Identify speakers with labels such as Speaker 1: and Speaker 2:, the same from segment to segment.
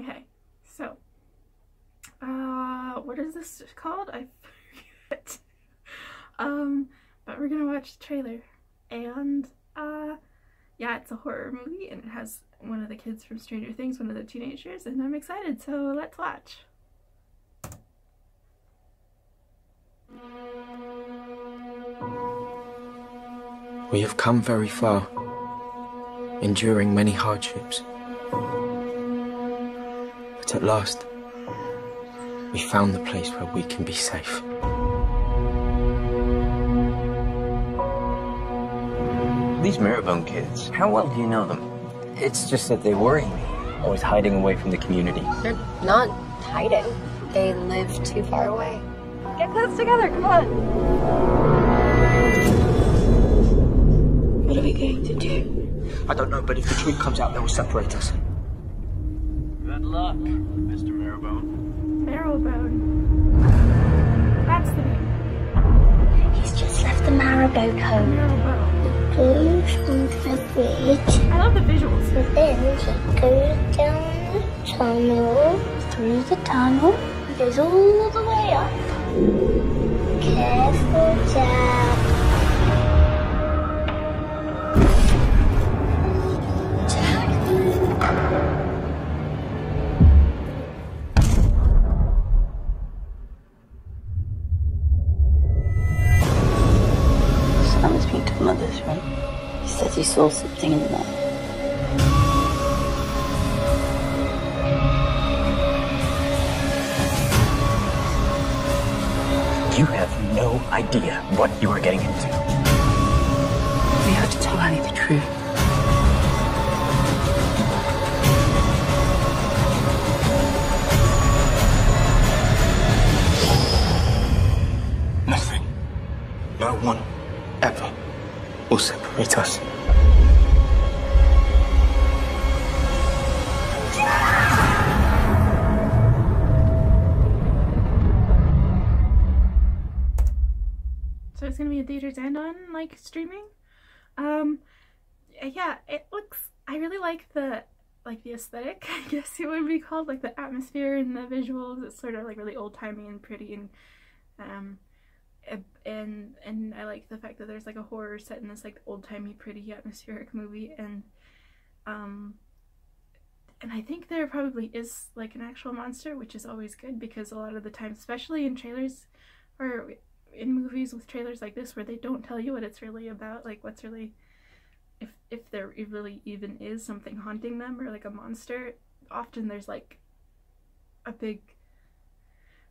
Speaker 1: Okay, so, uh, what is this called? I forget. um, but we're gonna watch the trailer, and, uh, yeah, it's a horror movie, and it has one of the kids from Stranger Things, one of the teenagers, and I'm excited, so let's watch.
Speaker 2: We have come very far, enduring many hardships. But at last, we found the place where we can be safe.
Speaker 3: These Marrowbone kids, how well do you know them?
Speaker 2: It's just that they worry me, always hiding away from the community.
Speaker 4: They're not hiding. They live too far away. Get close together, come on.
Speaker 5: What are we going to do?
Speaker 2: I don't know, but if the truth comes out, they will separate us.
Speaker 3: Good luck, Mr. Marrowbone.
Speaker 1: Marrowbone. That's the name.
Speaker 5: He's just left the Marrowbone home.
Speaker 1: Marrowbone.
Speaker 5: Goes onto the bridge,
Speaker 1: I love the visuals.
Speaker 5: but then he goes down the tunnel, through the tunnel, he goes all the way up. Careful, Jack. Jack.
Speaker 6: He said he saw something in the night.
Speaker 3: You have no idea what you are getting into.
Speaker 6: We have to tell Annie the truth.
Speaker 2: Nothing, Not one, ever separate us.
Speaker 1: So it's gonna be in theaters and on like streaming. Um, yeah, it looks. I really like the like the aesthetic. I guess it would be called like the atmosphere and the visuals. It's sort of like really old timey and pretty and um and and I like the fact that there's like a horror set in this like old timey pretty atmospheric movie and um and I think there probably is like an actual monster, which is always good because a lot of the times, especially in trailers or in movies with trailers like this where they don't tell you what it's really about, like what's really if if there really even is something haunting them or like a monster, often there's like a big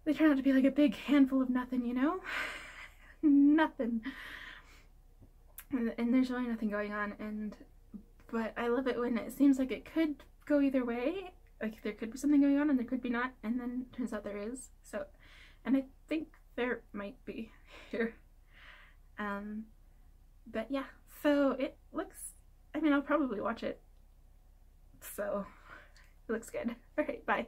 Speaker 1: they turn out to be like a big handful of nothing, you know? nothing. And, and there's really nothing going on and but I love it when it seems like it could go either way. Like there could be something going on and there could be not, and then turns out there is. So and I think there might be here. Um, but yeah, so it looks, I mean, I'll probably watch it. So it looks good. All right, bye.